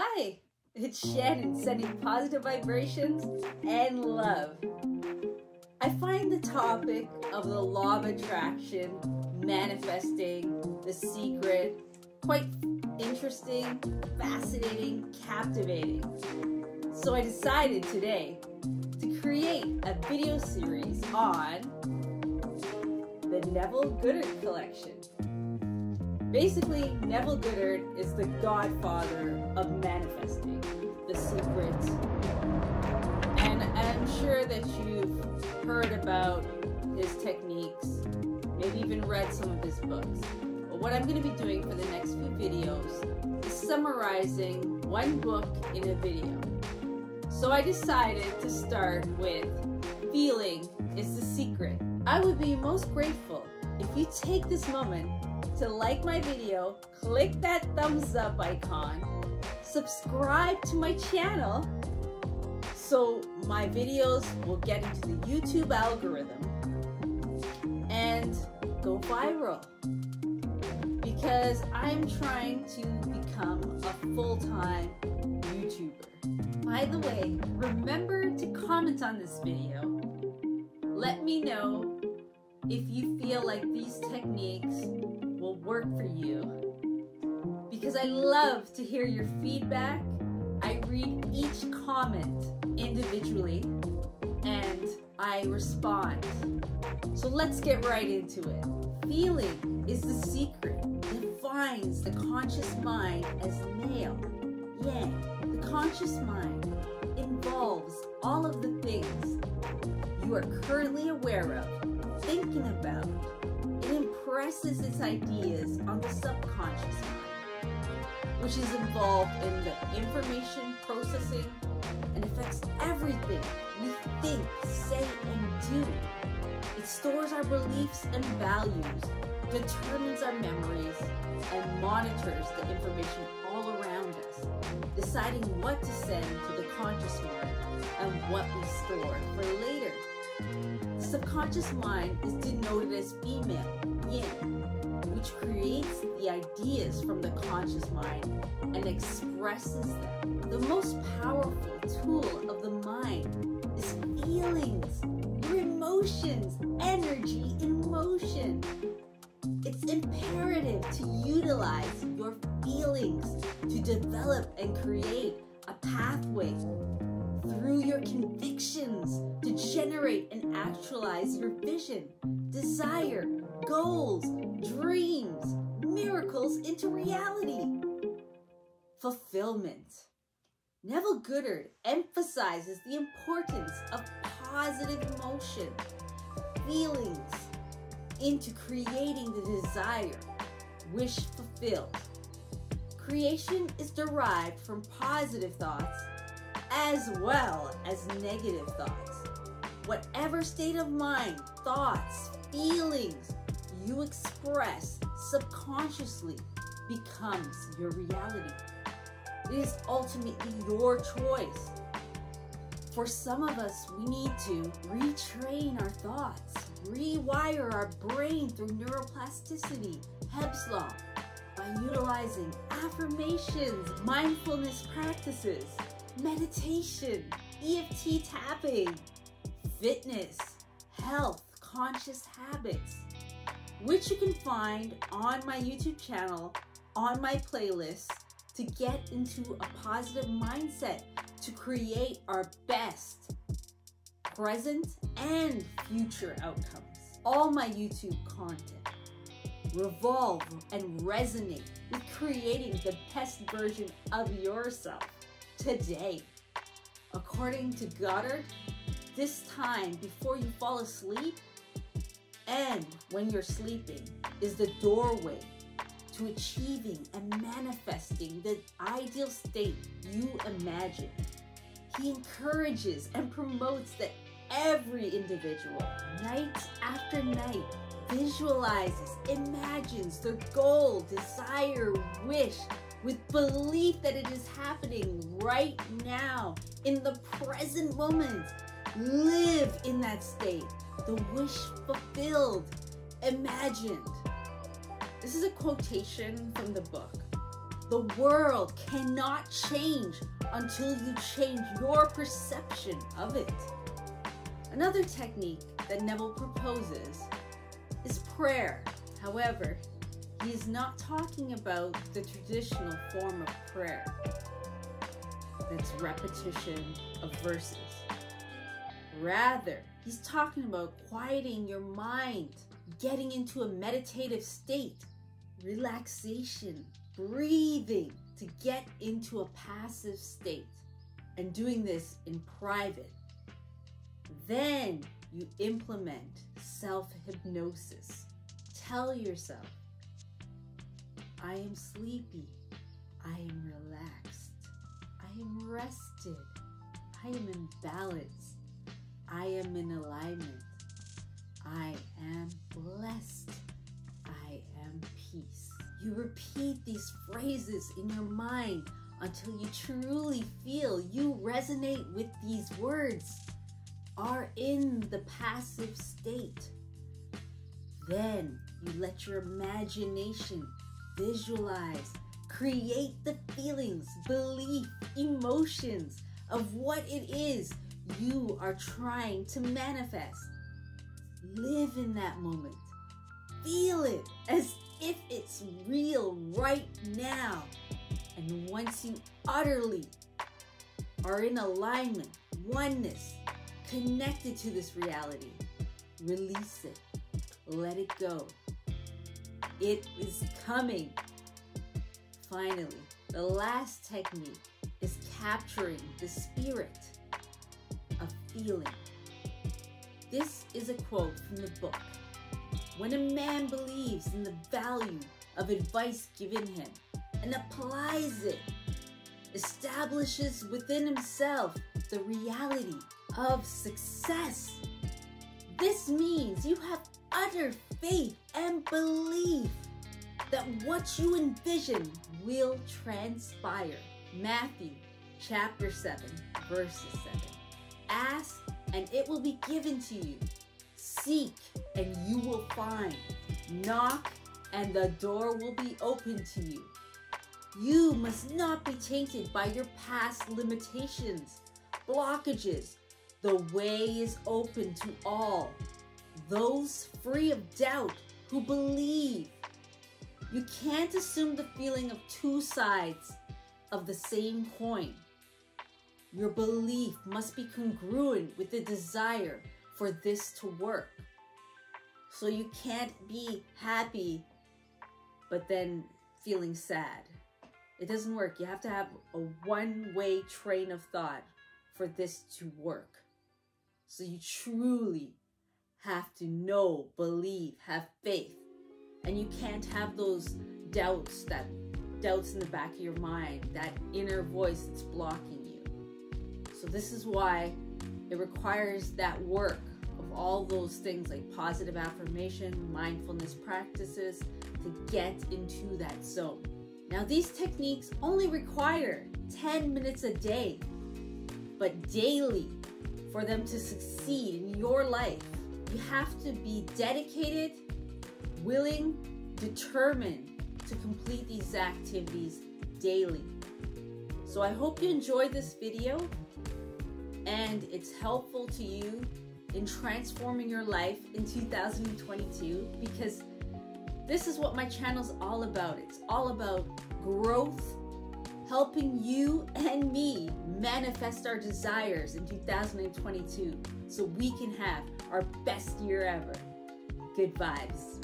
Hi, it's Shannon sending positive vibrations and love. I find the topic of the law of attraction, manifesting, the secret, quite interesting, fascinating, captivating. So I decided today to create a video series on the Neville Goddard collection. Basically, Neville Goddard is the godfather of manifesting, the secret. And I'm sure that you've heard about his techniques, maybe even read some of his books. But what I'm going to be doing for the next few videos is summarizing one book in a video. So I decided to start with Feeling is the Secret. I would be most grateful if you take this moment to like my video, click that thumbs up icon, subscribe to my channel so my videos will get into the YouTube algorithm and go viral because I'm trying to become a full-time YouTuber. By the way, remember to comment on this video. Let me know if you feel like these techniques will work for you because I love to hear your feedback. I read each comment individually and I respond. So let's get right into it. Feeling is the secret. that Defines the conscious mind as male. Yeah, the conscious mind involves all of the things you are currently aware of, thinking about, impresses its ideas on the subconscious mind, which is involved in the information processing and affects everything we think, say, and do. It stores our beliefs and values, determines our memories, and monitors the information all around us, deciding what to send to the conscious mind and what we store for later. The subconscious mind is denoted as female, yin, which creates the ideas from the conscious mind and expresses them. The most powerful tool of the mind is feelings, your emotions, energy in motion. It's imperative to utilize your feelings to develop and create a pathway through your convictions to generate and actualize your vision, desire, goals, dreams, miracles into reality. Fulfillment. Neville Goddard emphasizes the importance of positive emotion, feelings, into creating the desire, wish fulfilled. Creation is derived from positive thoughts as well as negative thoughts. Whatever state of mind, thoughts, feelings you express subconsciously becomes your reality. It is ultimately your choice. For some of us, we need to retrain our thoughts, rewire our brain through neuroplasticity, Hebb's Law, by utilizing affirmations, mindfulness practices, meditation, EFT tapping, fitness, health, conscious habits, which you can find on my YouTube channel, on my playlist, to get into a positive mindset to create our best present and future outcomes. All my YouTube content revolve and resonate with creating the best version of yourself today. According to Goddard, this time before you fall asleep and when you're sleeping is the doorway to achieving and manifesting the ideal state you imagine. He encourages and promotes that every individual, night after night, visualizes, imagines their goal, desire, wish, with belief that it is happening right now in the present moment. Live in that state, the wish fulfilled, imagined. This is a quotation from the book. The world cannot change until you change your perception of it. Another technique that Neville proposes is prayer. However, he is not talking about the traditional form of prayer that's repetition of verses. Rather, he's talking about quieting your mind, getting into a meditative state, relaxation, breathing to get into a passive state, and doing this in private. Then you implement self hypnosis. Tell yourself, I am sleepy. I am relaxed. I am rested. I am in balance. I am in alignment. I am blessed. I am peace. You repeat these phrases in your mind until you truly feel you resonate with these words, are in the passive state. Then you let your imagination visualize, create the feelings, belief, emotions of what it is you are trying to manifest. Live in that moment. Feel it as if it's real right now. And once you utterly are in alignment, oneness, connected to this reality, release it. Let it go. It is coming. Finally, the last technique is capturing the spirit of feeling. This is a quote from the book. When a man believes in the value of advice given him and applies it, establishes within himself the reality of success. This means you have utter faith and belief that what you envision will transpire. Matthew chapter 7, verses 7. Ask and it will be given to you. Seek and you will find. Knock and the door will be open to you. You must not be tainted by your past limitations, blockages. The way is open to all those free of doubt who believe. You can't assume the feeling of two sides of the same coin. Your belief must be congruent with the desire for this to work. So you can't be happy but then feeling sad. It doesn't work. You have to have a one way train of thought for this to work. So you truly have to know, believe, have faith. And you can't have those doubts, that doubts in the back of your mind, that inner voice that's blocking you. So this is why it requires that work of all those things like positive affirmation, mindfulness practices to get into that zone. Now these techniques only require 10 minutes a day, but daily for them to succeed in your life you have to be dedicated, willing, determined to complete these activities daily. So I hope you enjoyed this video and it's helpful to you in transforming your life in 2022 because this is what my channel is all about. It's all about growth, helping you and me manifest our desires in 2022 so we can have our best year ever. Good vibes.